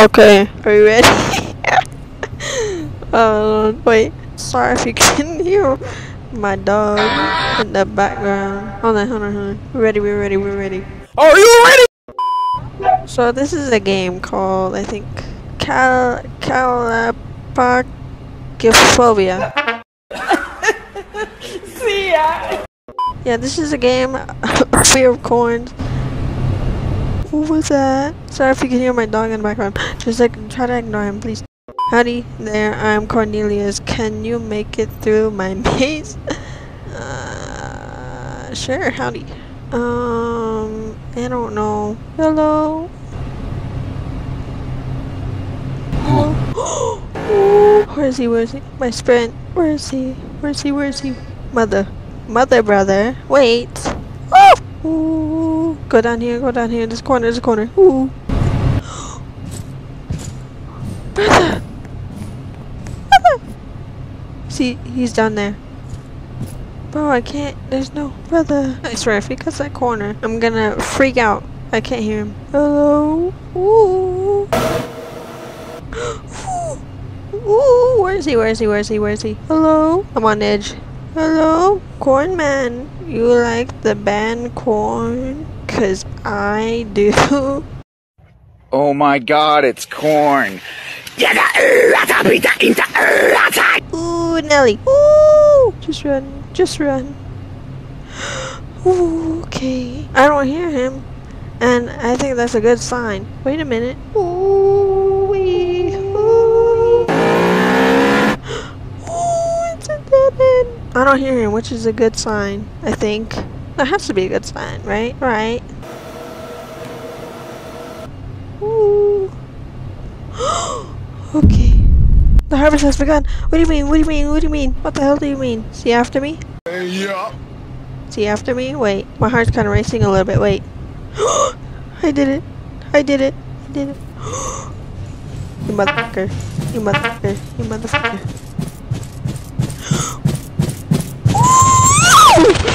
Okay, are you ready? uh, wait. Sorry if you can hear my dog in the background. Hold on, hold on, hold on. We're ready, we're ready, we're ready. Are you ready? So this is a game called, I think, Cal Calapagophobia. See ya. Yeah, this is a game, Fear of Corns. What was that? Sorry if you can hear my dog in the background. Just like, try to ignore him, please. Howdy there, I'm Cornelius. Can you make it through my maze? Uh, sure, howdy. Um, I don't know. Hello? Hello? Where is he? Where is he? My sprint. Where is he? Where is he? Where is he? Mother. Mother, brother. Wait. Oh! Ooh. Go down here, go down here. This corner, this corner. Ooh. See, he's down there. Bro, I can't. There's no brother. I swear, if he cuts that corner, I'm gonna freak out. I can't hear him. Hello? Ooh. Ooh, where is he? Where is he? Where is he? Where is he? Hello? I'm on edge. Hello? Corn Man. You like the band Korn? Cause I do. Oh my god, it's corn. Uh, uh, Ooh, Nelly. Ooh! Just run. Just run. Ooh, okay. I don't hear him. And I think that's a good sign. Wait a minute. Ooh, wee. Ooh. Ooh, it's a dead end. I don't hear him, which is a good sign, I think. That has to be a good sign, right? Right. Ooh. okay. The harvest has begun. What do you mean? What do you mean? What do you mean? What the hell do you mean? See after me? Yeah. See after me? Wait. My heart's kind of racing a little bit. Wait. I did it. I did it. I did it. you motherfucker. You motherfucker. You motherfucker.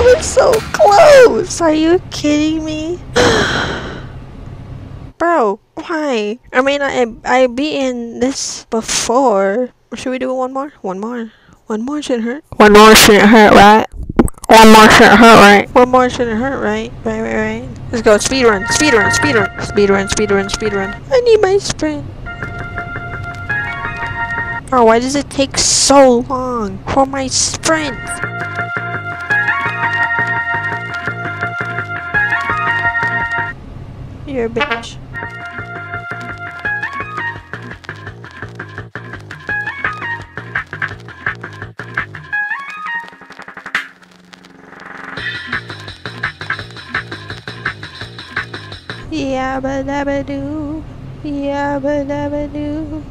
I was so close. Are you kidding me? Bro, why? I mean, I I beaten this before. Should we do one more? One more. One more shouldn't hurt. One more shouldn't hurt, right? One more shouldn't hurt, right? One more shouldn't hurt, right? Right, right, right. Let's go. Speed run. Speed run. Speed run. Speed run. Speed run. Speed run. I need my sprint. Bro, why does it take so long for my sprint? You're a bitch. Yabba dabba doo. Yabba dabba doo.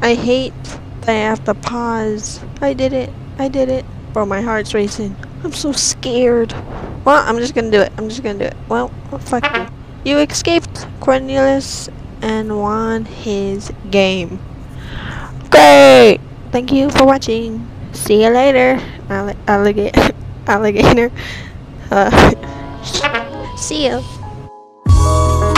I hate that I have to pause. I did it. I did it. Bro, my heart's racing. I'm so scared. Well, I'm just gonna do it. I'm just gonna do it. Well, fuck you. You escaped Cornelius and won his game. Great! Thank you for watching. See you later, alligator. alligator. Uh, see you.